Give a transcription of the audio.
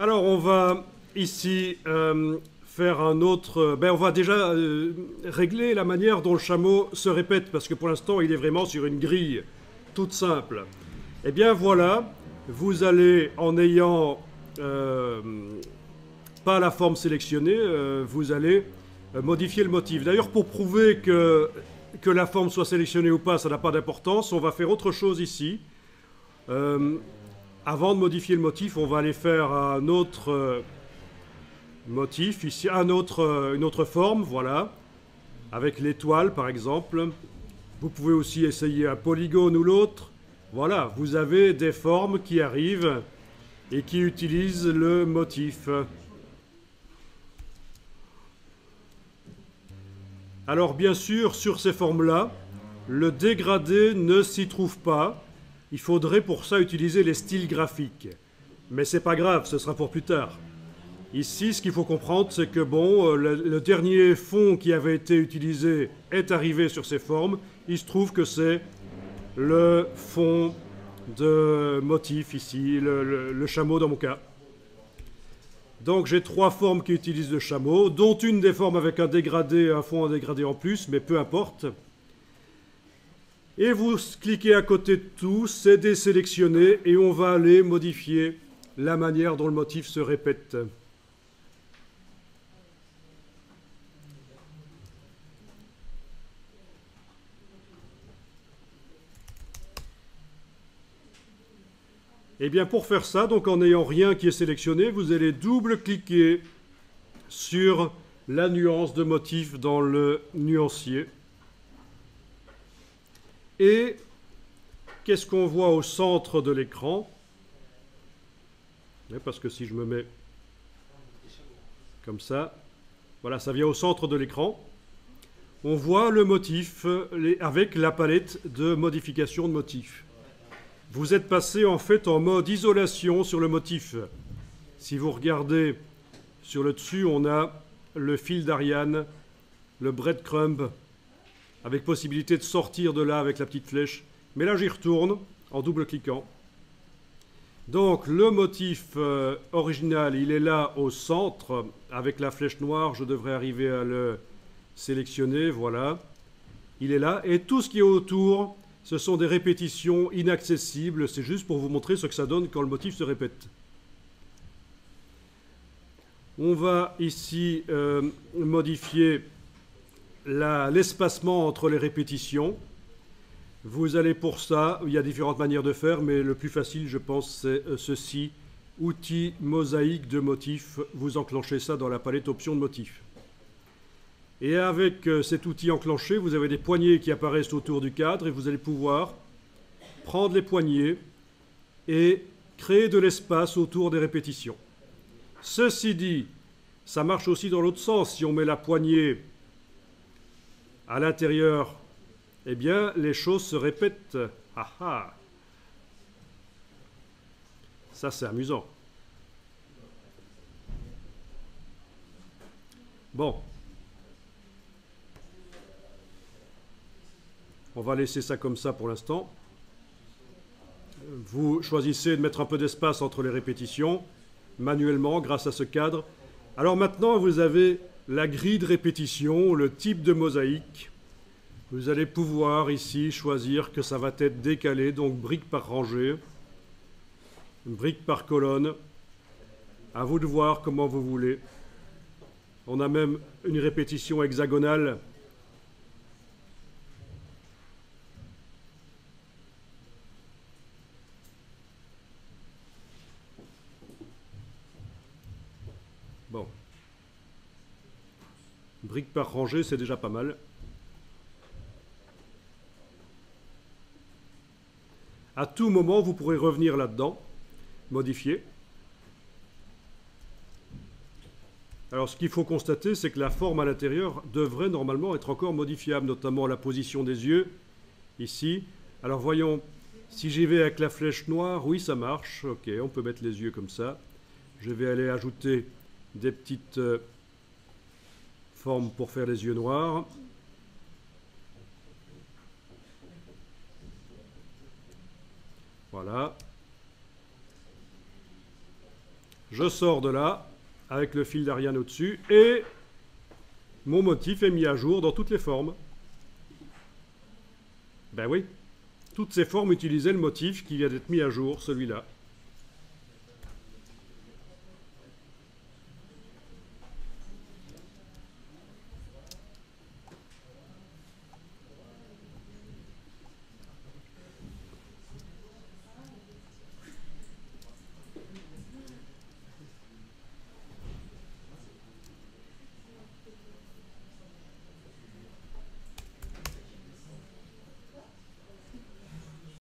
Alors, on va ici euh, faire un autre. Ben, on va déjà euh, régler la manière dont le chameau se répète, parce que pour l'instant, il est vraiment sur une grille toute simple. Eh bien, voilà, vous allez, en ayant euh, pas la forme sélectionnée, vous allez modifier le motif. D'ailleurs, pour prouver que, que la forme soit sélectionnée ou pas, ça n'a pas d'importance, on va faire autre chose ici. Avant de modifier le motif, on va aller faire un autre euh, motif, ici euh, une autre forme, voilà, avec l'étoile par exemple. Vous pouvez aussi essayer un polygone ou l'autre. Voilà, vous avez des formes qui arrivent et qui utilisent le motif. Alors bien sûr, sur ces formes-là, le dégradé ne s'y trouve pas. Il faudrait pour ça utiliser les styles graphiques. Mais c'est pas grave, ce sera pour plus tard. Ici, ce qu'il faut comprendre, c'est que bon, euh, le, dernier fond qui avait été utilisé est arrivé sur ces formes. Il se trouve que c'est le fond de motif ici, le, le chameau dans mon cas. Donc j'ai trois formes qui utilisent le chameau, dont une des formes avec un dégradé, un fond en dégradé en plus, mais peu importe. Et vous cliquez à côté de tout, c'est désélectionné et on va aller modifier la manière dont le motif se répète. Et eh bien pour faire ça, donc en n'ayant rien qui est sélectionné, vous allez double-cliquer sur la nuance de motif dans le nuancier. Et qu'est-ce qu'on voit au centre de l'écran? Parce que si je me mets comme ça, voilà, ça vient au centre de l'écran. On voit le motif avec la palette de modification de motif. Vous êtes passé en fait en mode isolation sur le motif. Si vous regardez sur le dessus, on a le fil d'Ariane, le breadcrumb, avec possibilité de sortir de là avec la petite flèche. Mais là, j'y retourne en double-cliquant. Donc, le motif euh, original, il est là au centre. Avec la flèche noire, je devrais arriver à le sélectionner. Voilà. Il est là. Et tout ce qui est autour, ce sont des répétitions inaccessibles. C'est juste pour vous montrer ce que ça donne quand le motif se répète. On va ici euh, modifier l'espacement entre les répétitions. Vous allez pour ça, il y a différentes manières de faire, mais le plus facile, je pense, c'est euh, ceci. Outil mosaïque de motifs. Vous enclenchez ça dans la palette options de motifs. Et avec euh, cet outil enclenché, vous avez des poignées qui apparaissent autour du cadre et vous allez pouvoir prendre les poignées et créer de l'espace autour des répétitions. Ceci dit, ça marche aussi dans l'autre sens. Si on met la poignée à l'intérieur, eh bien, les choses se répètent. Ah ah Ça, c'est amusant. Bon. On va laisser ça comme ça pour l'instant. Vous choisissez de mettre un peu d'espace entre les répétitions, manuellement, grâce à ce cadre. Alors maintenant, vous avez la grille de répétition, le type de mosaïque. Vous allez pouvoir ici choisir que ça va être décalé, donc brique par rangée, brique par colonne. À vous de voir comment vous voulez. On a même une répétition hexagonale. Bon. Brique par rangée, c'est déjà pas mal. À tout moment, vous pourrez revenir là-dedans, modifier. Alors ce qu'il faut constater, c'est que la forme à l'intérieur devrait normalement être encore modifiable, notamment la position des yeux, ici. Alors voyons, si j'y vais avec la flèche noire, oui ça marche, ok, on peut mettre les yeux comme ça. Je vais aller ajouter des petites... Euh, forme pour faire les yeux noirs. Voilà. Je sors de là avec le fil d'Ariane au-dessus et mon motif est mis à jour dans toutes les formes. Ben oui, toutes ces formes utilisaient le motif qui vient d'être mis à jour, celui-là.